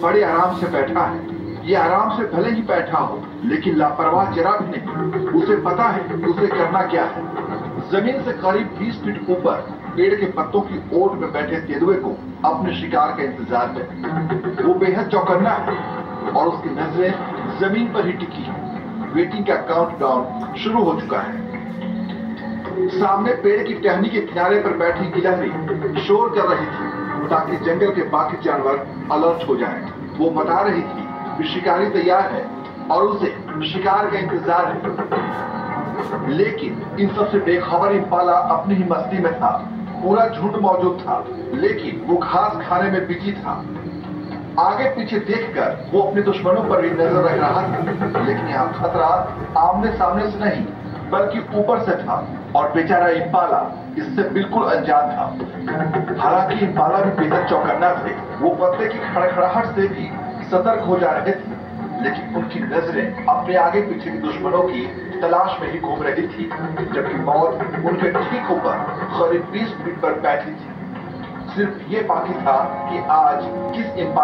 बड़े आराम से बैठा है। ये आराम से भले ही बैठा हो, लेकिन लापरवाह जरा भी नहीं उसे पता है उसे करना क्या है। ज़मीन से करीब 20 फीट ऊपर पेड़ के पत्तों की ओट में बैठे तेंदुए को अपने शिकार का इंतज़ार है वो बेहद चौकन्ना है और उसकी नज़रें ज़मीन पर ही टिकी है। वेटिंग का काउंटडाउन शुरू हो चुका है। सामने पेड़ की टहनी के किनारे पर बैठी गिलहरी शोर कर रही थी। ताकि जंगल के बाकी जानवर अलर्ट हो जाएँ। वो बता रही थी कि शिकारी तैयार है और उसे शिकार का इंतज़ार है। लेकिन इन सबसे बेखबर इम्पाला अपनी ही मस्ती में था। पूरा झुंड मौजूद था, लेकिन वो घास खाने में बिज़ी था। आगे पीछे देखकर वो अपने दुश्मनों पर भी नज़र रख रहा था। लेकिन यहाँ खतरा आमने सामने से नहीं बल्कि ऊपर से था और बेचारा इम्पाला इससे बिल्कुल अनजान था। हालाँकि इम्पाला भी बेहद चौकन्ना थे। वो पत्ते की खड़खड़ाहट से भी सतर्क हो जा रहे थे, लेकिन उनकी नज़रें अपने आगे पीछे के दुश्मनों की तलाश में ही घूम रही थी, जबकि मौत उनके ठीक ऊपर करीब 20 फीट पर बैठी थी। सिर्फ़ ये बाकी था कि आज किस इम्पाला